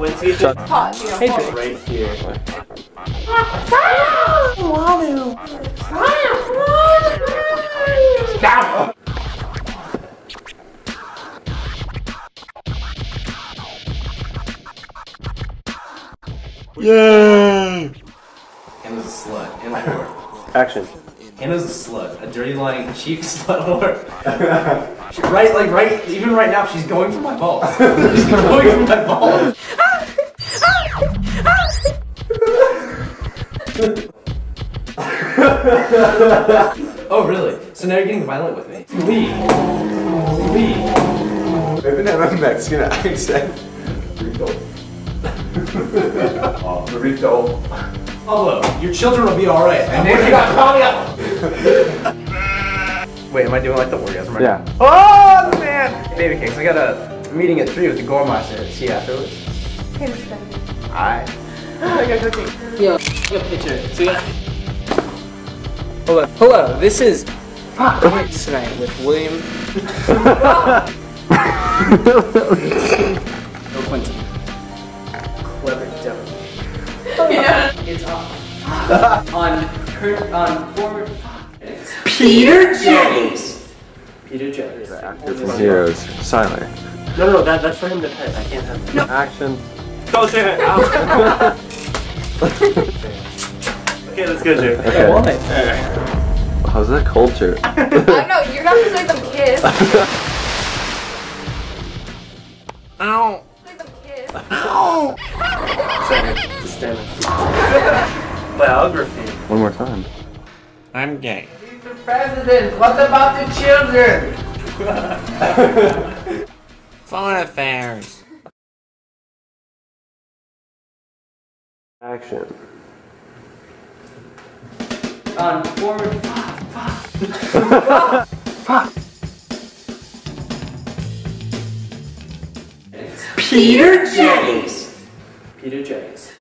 Quincy. Shut- Pause. Hey, Drake. Right here. Stop! Yay! Hannah's a slut and a whore. Action. Hannah's a slut, a dirty, lying, cheap slut whore. She- right, like right, even right now, she's going for my balls. she's going for my balls. oh really? So now you're getting violent with me? Leave. Leave. Maybe have a Mexican accent. oh, burrito. Although your children will be all right. And then you got call me up. Wait, am I doing like the orgasm right Yeah. Oh man, baby cakes. I got a meeting at three with the Goremaster. See you afterwards. Okay, this is better. Alright. I got cooking. Yo, take a picture. So you. Hello, hello. This is Fuck tonight with William. No Quentin. Clever devil. Yeah. It's on on cur- on former. Peter James. Peter James. Actor from Heroes, Silent. No, no, no, that, that's for him to pet. I can't have that. Action. Don't say it. okay, let's go, Jake. Okay. How's that culture? I don't know, you're not supposed to let them kiss. Ow. Let them kiss. Sorry, just stand up. Biography. One more time. I'm gay. Mr. President, what about the children? Foreign affairs. Action. On former. Peter James. Peter James.